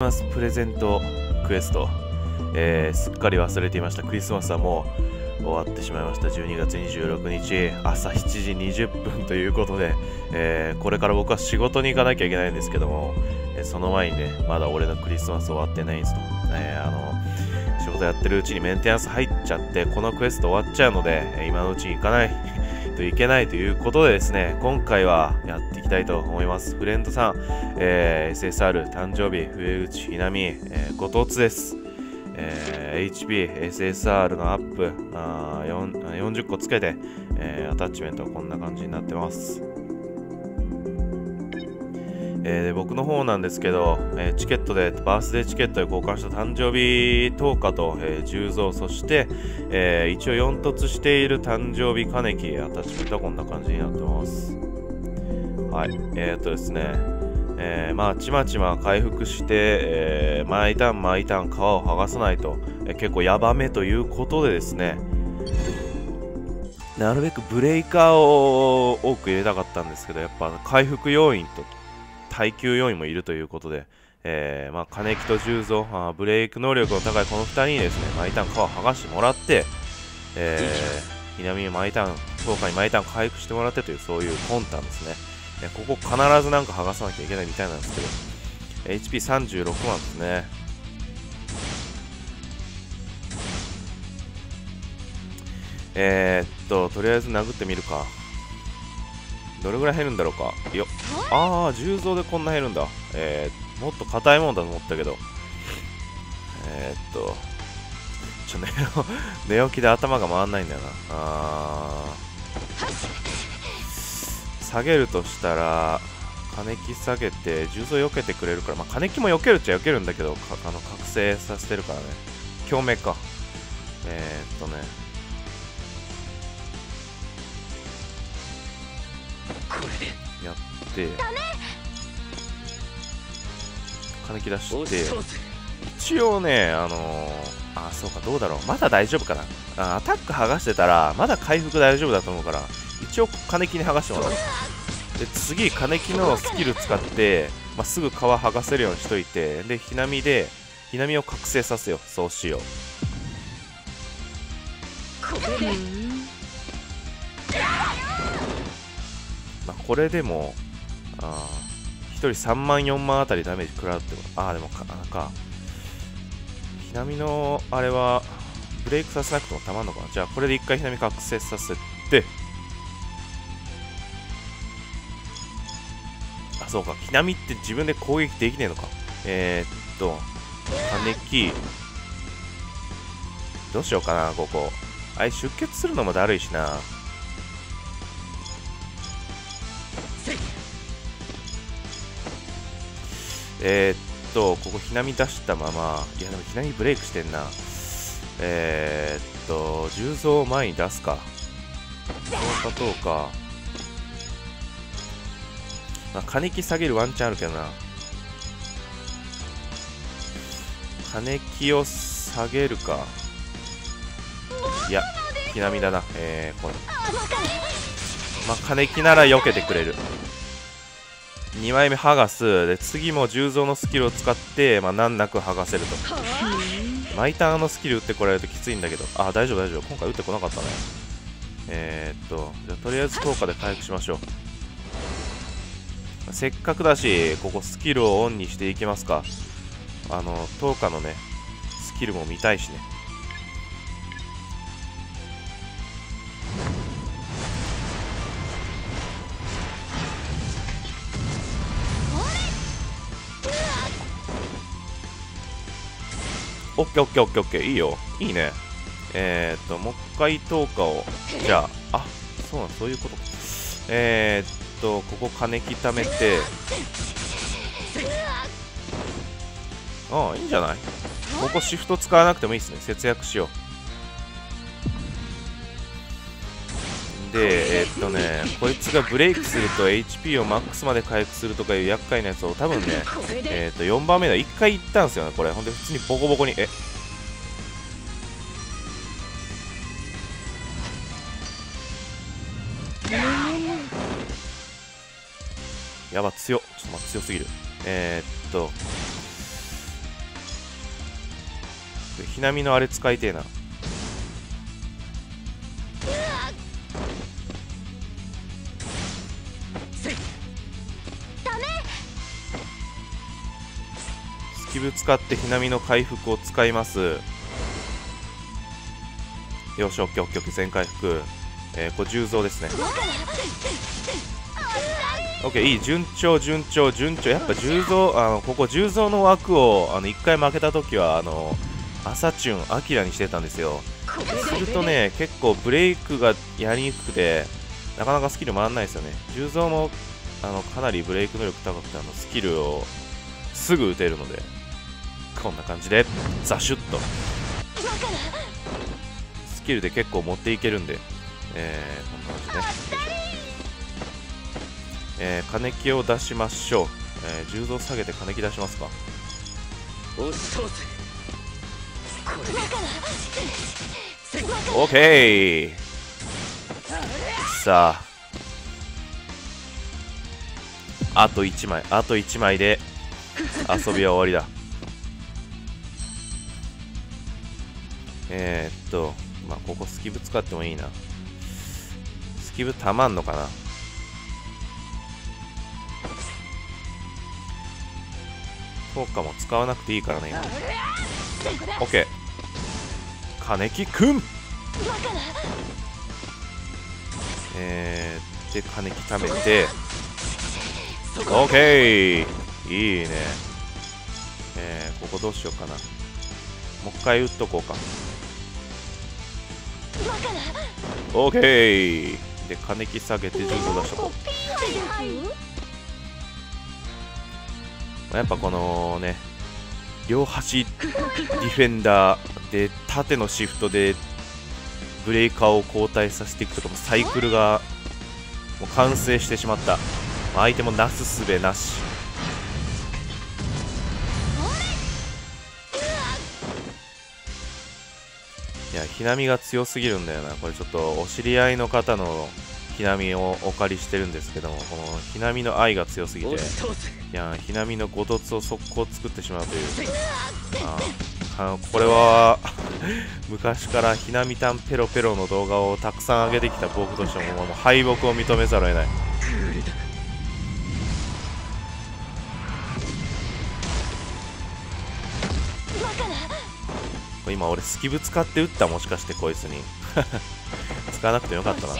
クリスマスプレゼントクエスト、えー、すっかり忘れていました。クリスマスはもう終わってしまいました。12月26日朝7時20分ということで、えー、これから僕は仕事に行かなきゃいけないんですけども、えー、その前にねまだ俺のクリスマス終わってないんですと、えあの仕事やってるうちにメンテナンス入っちゃってこのクエスト終わっちゃうので今のうちに行かない。といけないということでですね、今回はやっていきたいと思います。フレンドさん、えー、SSR 誕生日、笛口ひなみ、えー、ごとつです。えー、HP、SSR のアップあ40個つけて、えー、アタッチメントはこんな感じになってます。えー、僕の方なんですけど、えー、チケットで、バースデーチケットで交換した誕生日10日と、えー、10増、そして、えー、一応4突している誕生日金木アタッチメントはこんな感じになってます。はい、えー、っとですね、えー、まあ、ちまちま回復して、えー、毎ターン毎ターン皮を剥がさないと、えー、結構ヤバめということでですね、なるべくブレイカーを多く入れたかったんですけど、やっぱ回復要因と耐久要因もいるということで、えー、まあ、金木と重蔵あブレイク能力の高いこの2人にですね、毎ターン皮を剥がしてもらって、えー、南毎ターン、福岡に毎ターン回復してもらってという、そういう魂胆ですね。えここ必ずなんか剥がさなきゃいけないみたいなんですけど、HP36 万ですね。えー、っと、とりあえず殴ってみるか。どれぐらい減るんだろうか？よああ重蔵でこんな減るんだ。えー、もっと硬いもんだと思ったけど。えー、っとちょ寝 寝起きで頭が回んないんだよな。あ下げるとしたら金木下げて重蔵避けてくれるから。まあ金木も避けるっちゃ避けるんだけどあの覚醒させてるからね。共鳴か。えー、っとねやって。金木出して。一応ねあのー、あそうかどうだろう。まだ大丈夫かな。あアタック剥がしてたらまだ回復大丈夫だと思うから一応金木に剥がしてもらう。で次金木のスキル使って、まあ、すぐ皮剥がせるようにしといてでひなみでひなみを覚醒させよう。そうしようまあ、これでも、あ1人3万、4万あたりダメージ食らうってこと。ああ、でもか、なんか、ひなみの、あれは、ブレイクさせなくてもたまんのかな。じゃあ、これで一回ひなみ覚醒させて、あ、そうか。ひなみって自分で攻撃できねえのか。えー、っと、金木。どうしようかな、ここ。あれ、出血するのもだるいしな。えー、っと、ここ、ひなみ出したまま、いや、でもひなみブレイクしてんな。えー、っと、重蔵を前に出すか。そうか、どうか。まあ、金木下げるワンチャンあるけどな。金木を下げるか。いや、ひなみだな。えー、これ。まあ、金木なら避けてくれる。2枚目剥がす。で次も重蔵のスキルを使って、まあ、難なく剥がせると。マイターのスキル打ってこられるときついんだけど。あ大丈夫大丈夫。今回打ってこなかったね。えー、っとじゃとりあえず10日で回復しましょう。せっかくだしここスキルをオンにしていきますか。あの10日のねスキルも見たいしねオッケーオッケーオッケーオッケー。いいよ。いいね。えー、っともう一回10日を。じゃああそうなんそういうこと。えー、っとここ金木貯めて。ああいいんじゃない？ここシフト使わなくてもいいですね。節約しよう。で、えー、っとね、こいつがブレイクすると HP をマックスまで回復するとかいう厄介なやつを多分ね、えー、と4番目の1回行ったんですよね、これ。ほんで普通にボコボコに、えやば、強。ちょっと待って、強すぎる。えー、っと、ひなみのあれ使いてえなスキブ使ってひなみの回復を使います。よしオッケーオッケーオッケー全回復。えー、これ重蔵ですね。オッケーいい順調順調順調。やっぱ重蔵あのここ重蔵の枠をあの1回負けた時はあの朝チュンアキラにしてたんですよ。するとね結構ブレイクがやりにくくてなかなかスキル回らないですよね。重蔵もあのかなりブレイク能力高くてあのスキルをすぐ打てるので。こんな感じでザシュッと。スキルで結構持っていけるんで。えー、こんな感じねえー、金木を出しましょう、えー、重蔵下げて金木出しますか。オッケー。さあ。あと1枚あと1枚で遊びは終わりだ。えー、っとまあここスキブ使ってもいいな。スキブたまんのかな。効果も使わなくていいからね今。OK 金木くん。えー、で金木貯めて。OK いいね。えー、ここどうしようかな。もう一回打っとこうか。OK で金木下げて重曹出しとこう。やっぱこのね両端ディフェンダーで縦のシフトでブレイカーを交代させていくとかもサイクルがもう完成してしまった。相手もなすすべなしやひなみが強すぎるんだよな。これちょっとお知り合いの方のひなみをお借りしてるんですけどもこのひなみの愛が強すぎていやひなみのごとつを速攻作ってしまうという。ああこれは 昔からひなみたんペロペロの動画をたくさん上げてきた僕としてももう敗北を認めざるを得ない今俺スキブ使って撃ったもしかしてこいつに。使わなくてよかったな。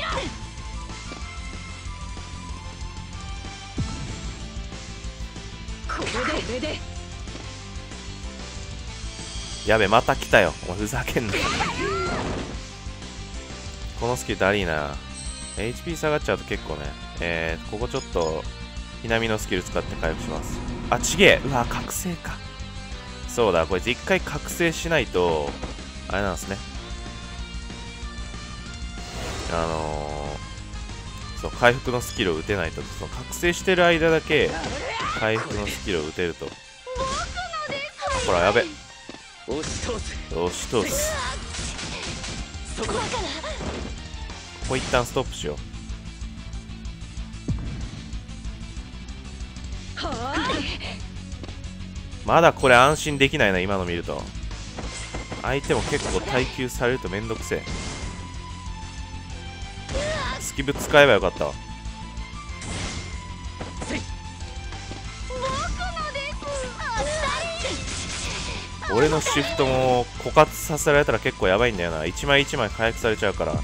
やべまた来たよ。お前ふざけんな。このスキルだりーな。HP 下がっちゃうと結構ね。えー、ここちょっとひなみのスキル使って回復します。あちげえ。うわ覚醒かそうだこいつ一回覚醒しないとあれなんですね。あのー、そう回復のスキルを打てないと。その覚醒してる間だけ回復のスキルを打てると。ほらやべ。押し通す。押し通す。ここ一旦ストップしようまだこれ安心できないな今の見ると。相手も結構耐久されるとめんどくせえ。スキブ使えばよかった。わ俺のシフトも枯渇させられたら結構やばいんだよな。1枚1枚回復されちゃうから。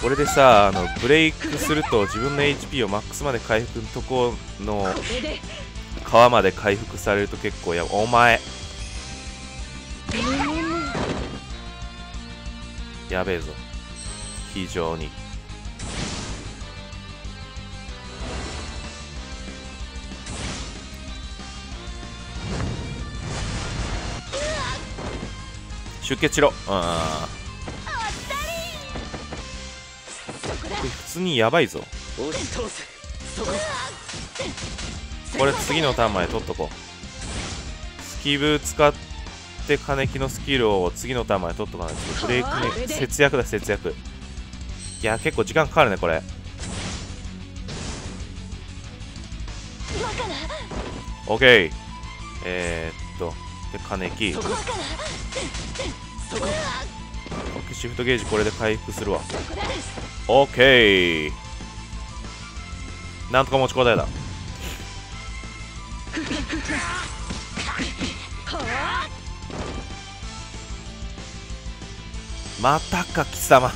これでさあのブレイクすると自分の HP をマックスまで回復のとこの皮まで回復されると結構やお前。やべえぞ。非常に。出血しろ。あ普通にやばいぞ。これ次のターンまで取っとこう。スキブ使って金木のスキルを次のターンまで取っとかないと。ブレイクね節約だ節約いや結構時間かかるねこれオッケーえー、っとで金木シフトゲージこれで回復するわオッケーなんとか持ちこたえだまたか貴様。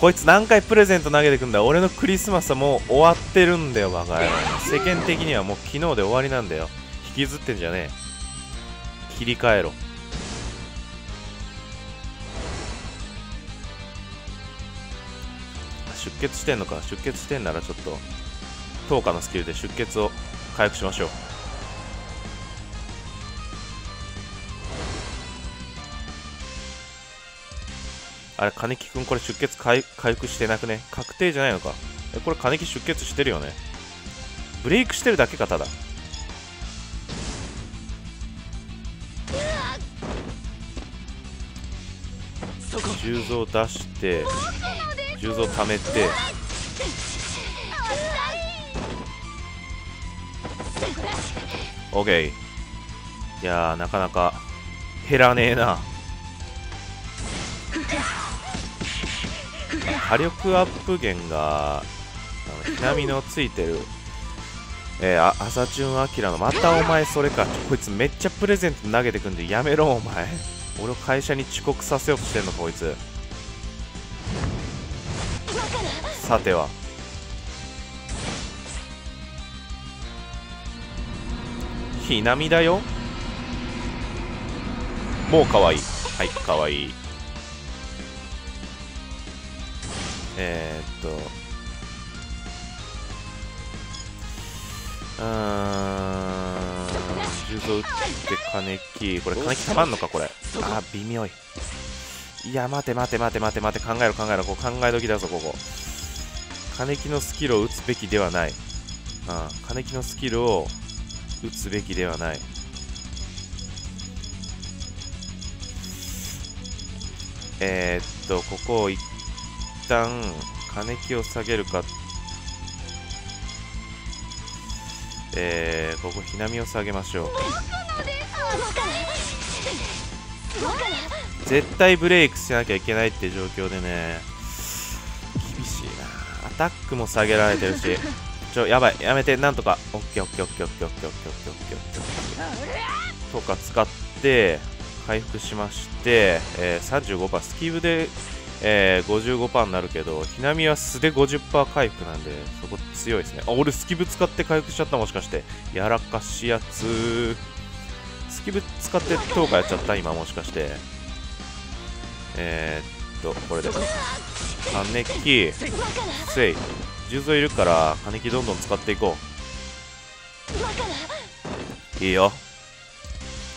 こいつ何回プレゼント投げてくんだ。俺のクリスマスはもう終わってるんだよバカ。野世間的にはもう昨日で終わりなんだよ。引きずってんじゃねえ。切り替えろ。出血してんのか。出血してんならちょっと10日のスキルで出血を回復しましょう。あれ金木くんこれ出血回回復してなくね？確定じゃないのか。えこれ金木出血してるよね？ブレイクしてるだけかただ。重蔵出して重蔵貯めてオッケー。いやーなかなか減らねえな。火力アップ源がひなみのついてる。えー、あ朝潤アキラのまたお前それか。こいつめっちゃプレゼント投げてくんでやめろお前。俺を会社に遅刻させようとしてんのこいつ。さては。ひなみだよ。もうかわい。いはいかわい。えー、っとうーん重曹打って金木これ金木たまんのかこれ？あ微妙。いいや待て待て待て待て待て考えろ考えろ。こう考え時だぞここ。金木のスキルを打つべきではない、うん、金木のスキルを打つべきではない。えー、っとここを一旦金木を下げるか。えー、ここひなみを下げましょう。絶対ブレイクしなきゃいけないって状況でね。厳しいな。アタックも下げられてるし。ちょやばい。やめて。なんとか。オッケーオッケーオッケーオッケーオッケーオッケーオッケーオッケー。オッケーとか使って回復しまして、えー、35%スキブで、えー、55%になるけどひなみは素で50%回復なんでそこ強いですね。あ俺スキブ使って回復しちゃったもしかして。やらかしやつ。スキブ使って10日やっちゃった今もしかして。えー、っとこれで。金木。せい。重蔵いるから金木どんどん使っていこう。いいよ。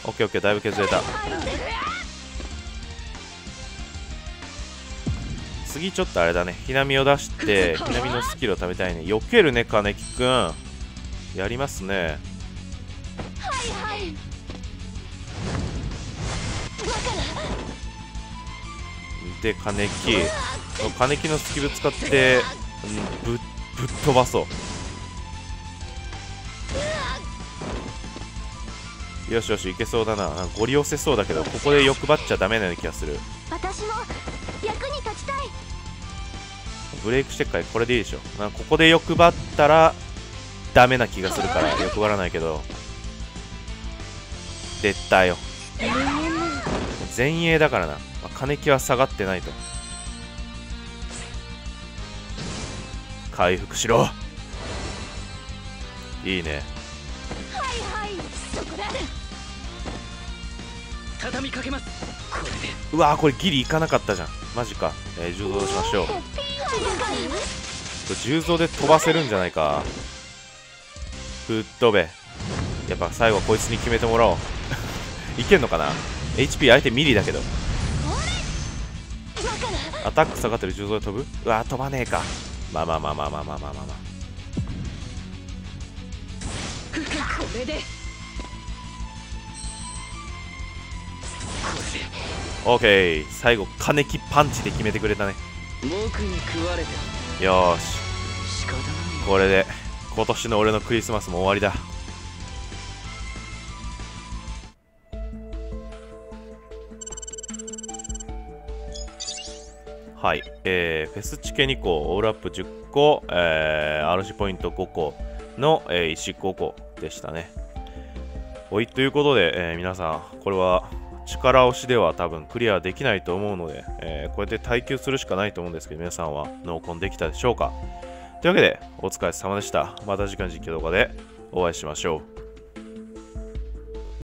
オッケーオッケーだいぶ削れた。次ちょっとあれだね。ひなみを出してひなみのスキルを食べたいね。避けるね金木くん。やりますね。で金木。金木のスキル使って、うん、ぶぶっ飛ばそう。よしよしいけそうだな。ゴリ押せそうだけどここで欲張っちゃダメな気がする。私もブレイクしてっからこれでいいでしょ。ここで欲張ったらダメな気がするから 欲張らないけど。出たよ。前衛だからな。まあ、金木は下がってないと。回復しろ。いいね。はいはいそこだ。畳みかけます。これで。うわこれギリいかなかったじゃんマジか、えー、重蔵しましょう。重蔵で飛ばせるんじゃないか。吹っ飛べ。やっぱ最後こいつに決めてもらおう。いけんのかな？HP 相手ミリだけど。アタック下がってる重蔵で飛ぶ？うわ飛ばねえか。まあまあまあまあまあまあまあまあまあオーケー最後金木パンチで決めてくれたね。よし。これで今年の俺のクリスマスも終わりだ。はい、えー、フェスチケ2個、オールアップ10個、えー、RC ポイント5個の、えー、石5個でしたね。おい、ということで、えー、皆さん、これは力押しでは多分クリアできないと思うので、えー、こうやって耐久するしかないと思うんですけど、皆さんは濃厚できたでしょうか？というわけで、お疲れ様でした。また次回の実況動画でお会いしましょう。